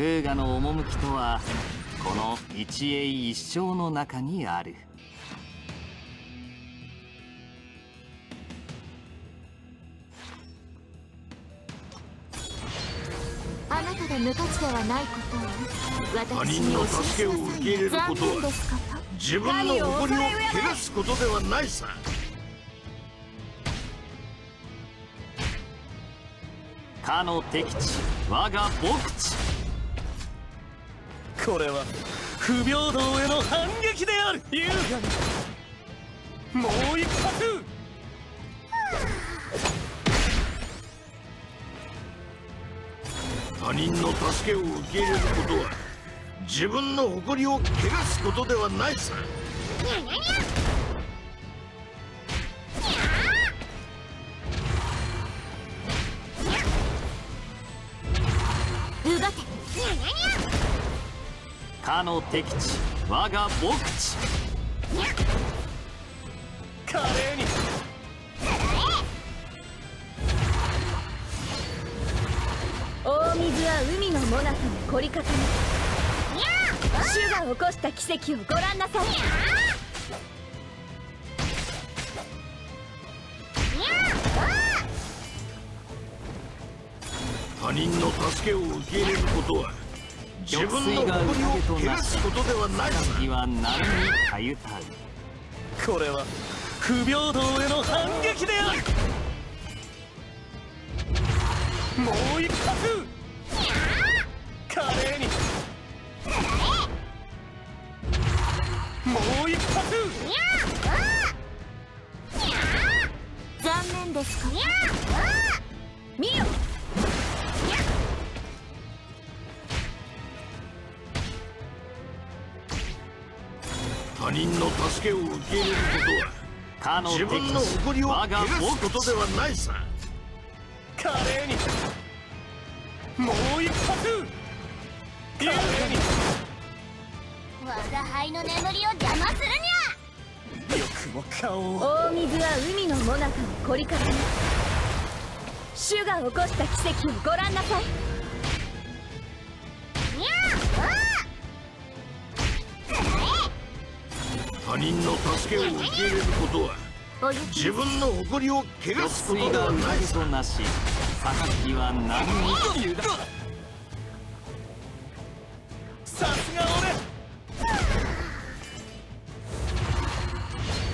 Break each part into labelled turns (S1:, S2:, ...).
S1: 風雅の趣とはこの一栄一生の中にある。
S2: あなたで無価値ではないことを
S3: 他人の助けを受け入れることは自分の誇りを汚すことではないさ。
S1: かの敵地我が牧地
S4: これは不平等への反撃である優雅に。もう一発！
S3: 他人の助けを受け入れることは自分の誇りを汚すことではないさ。
S2: 奪て
S1: かの敵地我が牧地。
S4: 華麗に。
S5: 大水は海の最中に凝り固め主が起こした奇跡をご覧なさい。
S3: 他人の助けを受け入れることは自分の誇りを汚すことではない
S1: は波にたゆたう
S4: これは不平等への反撃であるもう一発華麗にもう一発
S2: 残念ですか？
S5: 見よ
S3: 他人の助けを受け入れることは自分の
S1: 地
S3: 誇りを汚
S1: 我が
S3: す
S1: 牧
S3: ことではないさ。
S4: 華麗にもう一発。華麗に
S2: 我が輩の眠りを邪魔するに
S4: よくも顔を
S5: 大水は海の最中に凝り固め主が起こした奇跡をご覧なさい
S3: 他人の助けを受け入れることは自分の誇りを汚すことで
S1: 水が
S3: はない。
S1: となし榊は波に
S4: さすが俺。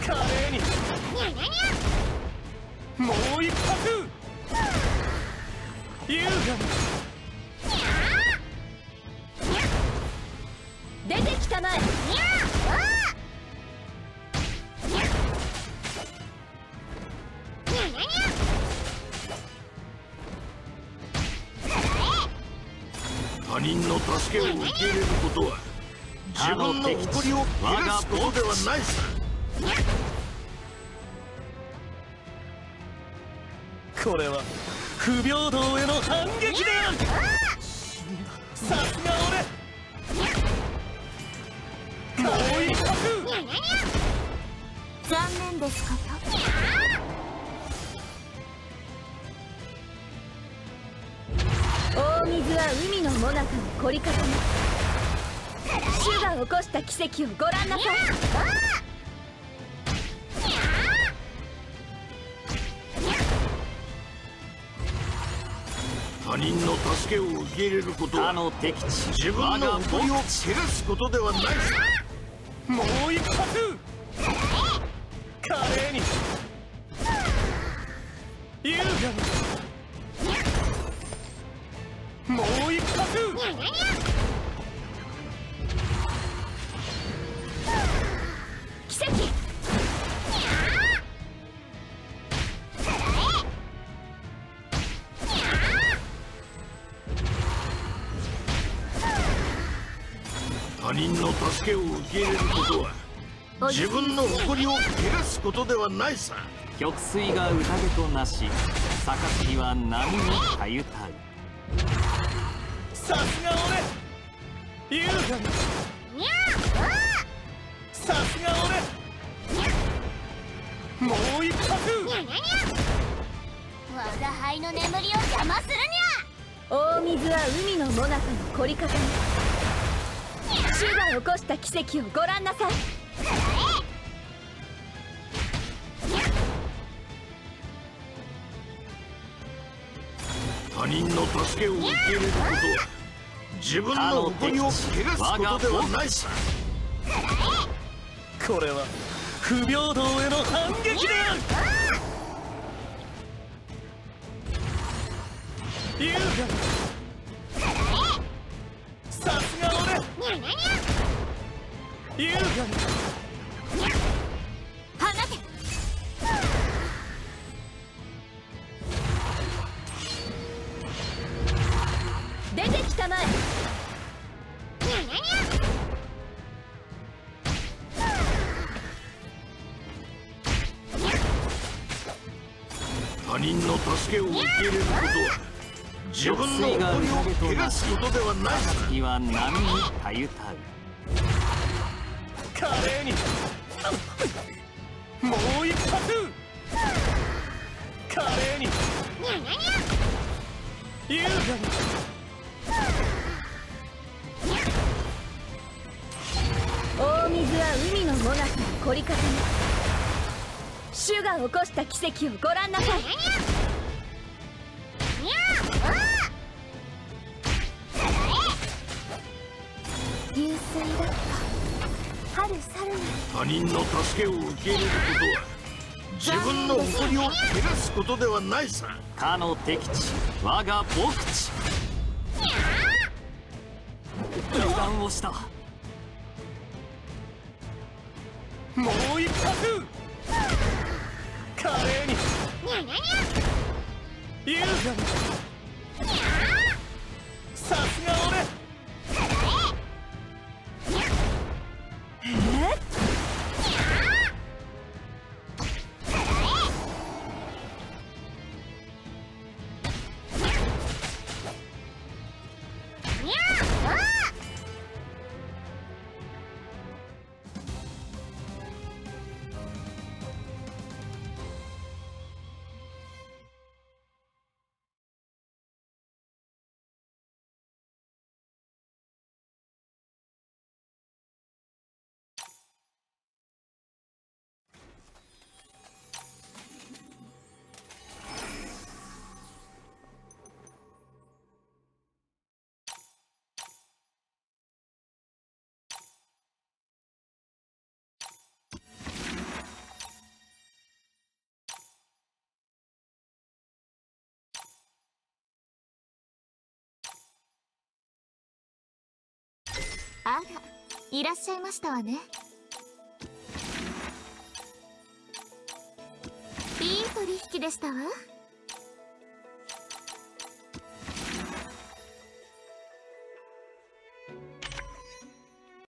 S4: 華麗に。もう一発優雅に。
S5: 出てきたまえ
S3: 他人の助けを受け入れることは自分の誇りを汚すことではないさ。
S4: これは不平等への反撃であるさすが俺。もう一発
S2: 残念ですか
S5: 大の最中に凝り固め主が起こした奇跡をご覧なさい。
S3: 他人の助けを受け入れること
S1: か
S3: は
S1: の敵地
S3: 自分の誇りを汚
S1: 牧地
S3: すことではない。さ
S4: もう一発！華麗に！優雅にもう
S3: 他人の助けを受け入れることは自分の誇りを汚すことではないさ。
S1: 玉水が宴となし榊は波にたゆた。う
S4: さすが俺。優雅に。さすが俺。もう一発。
S2: 我が輩の眠りを邪魔するに
S5: 大水は海の最中の凝り固め。主が起こした奇跡をご覧なさい。
S3: 他人の助けを受け入れること。は自分の誇りを汚すことではないさ。
S4: これは不平等への反撃である優雅さすが俺。優雅
S3: 他人の助けを受け入れることは自分の誇りを汚すことではない。さ
S1: 暁は波にたゆたう
S4: 華麗にもう一発華麗に優雅に。
S5: 大水は海の最中の凝り固め主が起こした奇跡をご覧なさい。
S2: 流水だった。春去るな。
S3: 他人の助けを受け入れることは自分の誇りを汚すことではないさ。
S1: かの敵地我が牧地。油断をした。
S4: もう一発にゃにゃ
S2: あらいらっしゃいましたわね。いい取引でしたわ。